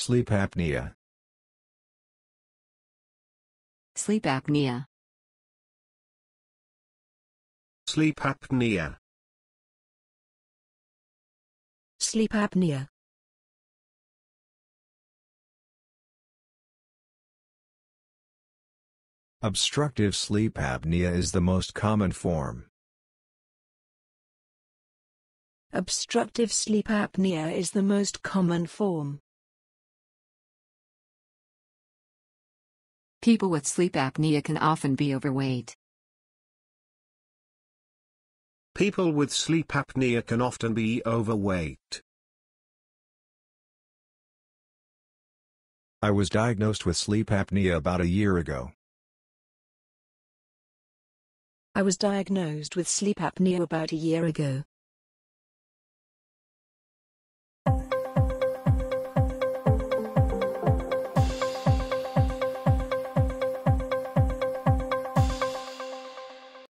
Sleep apnea. Sleep apnea. Sleep apnea. Sleep apnea. Obstructive sleep apnea is the most common form. Obstructive sleep apnea is the most common form. People with sleep apnea can often be overweight. People with sleep apnea can often be overweight. I was diagnosed with sleep apnea about a year ago. I was diagnosed with sleep apnea about a year ago.